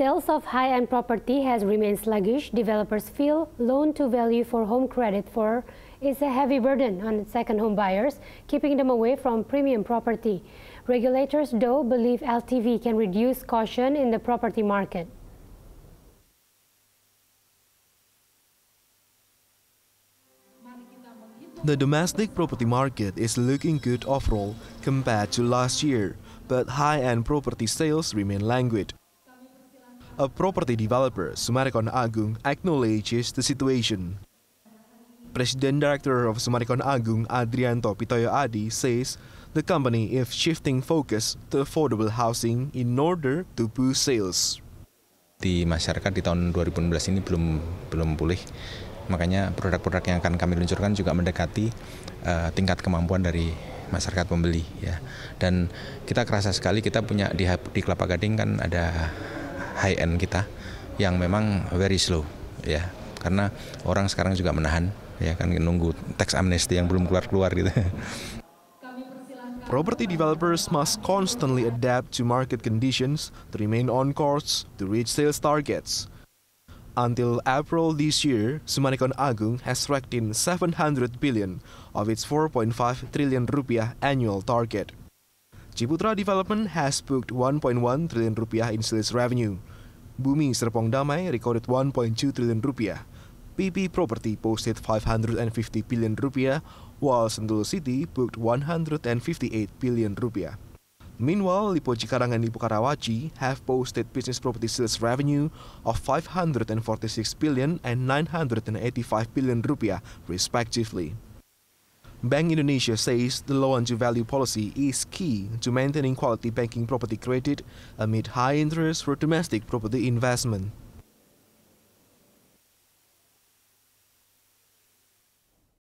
Sales of high-end property has remained sluggish. Developers feel loan-to-value for home credit for is a heavy burden on second home buyers, keeping them away from premium property. Regulators, though, believe LTV can reduce caution in the property market. The domestic property market is looking good overall compared to last year, but high-end property sales remain languid. A property developer, Sumarikon Agung, acknowledges the situation. President Director of Sumarikon Agung, Adrianto Pitoyo Adi, says the company is shifting focus to affordable housing in order to boost sales. Di masyarakat di tahun 2016 ini belum belum pulih Makanya produk-produk yang akan kami luncurkan juga mendekati uh, tingkat kemampuan dari masyarakat pembeli ya. Dan kita kerasa sekali kita punya di di Kelapa Gading kan ada high end kita yang memang very slow ya. Karena orang sekarang juga menahan ya kan nunggu tax amnesty yang belum keluar-keluar gitu. Property developers must constantly adapt to market conditions to remain on course to reach sales targets. Until April this year, Sumanikon Agung has racked in 700 billion of its 4.5 trillion rupiah annual target. Ciputra Development has booked 1.1 trillion rupiah in sales revenue. Bumi Serpong Damai recorded 1.2 trillion rupiah. PP Property posted 550 billion rupiah, while Sentul City booked 158 billion rupiah. Meanwhile, Lipo Cikarang and Lipo Karawaci have posted business property sales revenue of 546 billion and 985 billion rupiah, respectively. Bank Indonesia says the loan-to-value policy is key to maintaining quality banking property credit amid high interest for domestic property investment.